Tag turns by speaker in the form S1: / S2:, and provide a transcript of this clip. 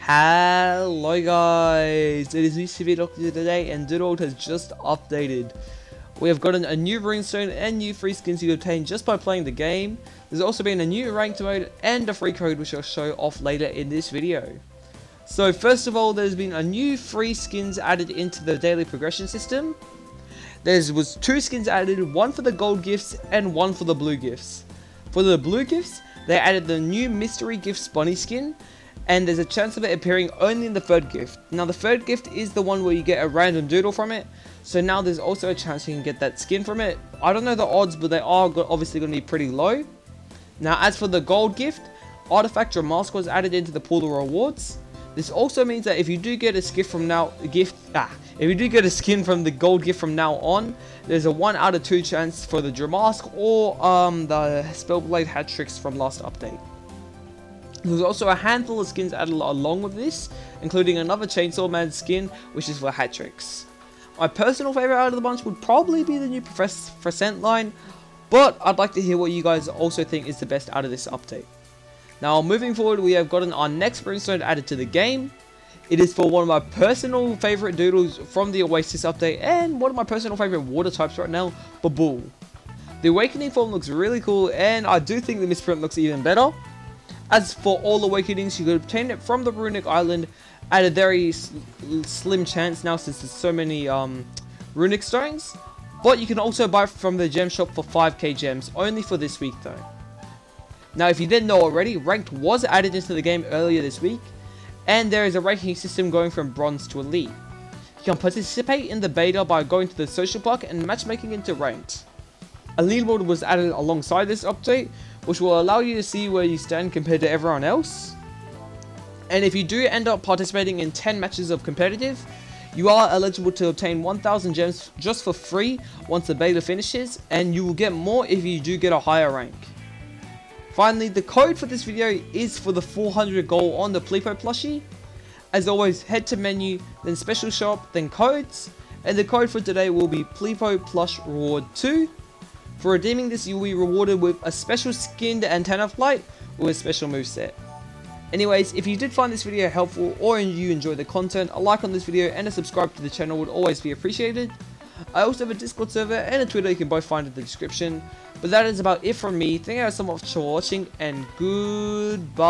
S1: Hello guys, it is me Spiffy Doctor today and Doodle has just updated. We have gotten a new runestone and new free skins you obtain just by playing the game. There's also been a new ranked mode and a free code which I'll show off later in this video. So first of all, there's been a new free skins added into the daily progression system. There was two skins added, one for the gold gifts and one for the blue gifts. For the blue gifts, they added the new mystery gifts bunny skin and there's a chance of it appearing only in the third gift. Now the third gift is the one where you get a random doodle from it, so now there's also a chance you can get that skin from it. I don't know the odds, but they are obviously going to be pretty low. Now as for the gold gift, Artifact Dramask was added into the pool of rewards. This also means that if you do get a gift from now, gift, ah, if you do get a skin from the gold gift from now on, there's a 1 out of 2 chance for the Dramask or um, the Spellblade hat tricks from last update. There's also a handful of skins added along with this, including another Chainsaw Man skin, which is for hat tricks. My personal favourite out of the bunch would probably be the new Professor line, but I'd like to hear what you guys also think is the best out of this update. Now moving forward we have gotten our next runestone added to the game. It is for one of my personal favourite doodles from the Oasis update and one of my personal favourite water types right now, Babool. The Awakening form looks really cool and I do think the misprint looks even better. As for all awakenings, you could obtain it from the Runic Island at a very slim chance now since there's so many um, Runic stones. But you can also buy from the gem shop for 5k gems, only for this week though. Now if you didn't know already, Ranked was added into the game earlier this week, and there is a ranking system going from Bronze to Elite. You can participate in the beta by going to the social block and matchmaking into Ranked. A leaderboard was added alongside this update, which will allow you to see where you stand compared to everyone else. And if you do end up participating in 10 matches of competitive, you are eligible to obtain 1000 gems just for free once the beta finishes, and you will get more if you do get a higher rank. Finally, the code for this video is for the 400 goal on the Pleepo plushie. As always, head to menu, then special shop, then codes, and the code for today will be Pleepo Plush Reward 2. For redeeming this, you'll be rewarded with a special skinned antenna flight or a special move set. Anyways, if you did find this video helpful or you enjoy the content, a like on this video and a subscribe to the channel would always be appreciated. I also have a Discord server and a Twitter you can both find in the description. But that is about it from me. Thank you guys so much for watching and goodbye.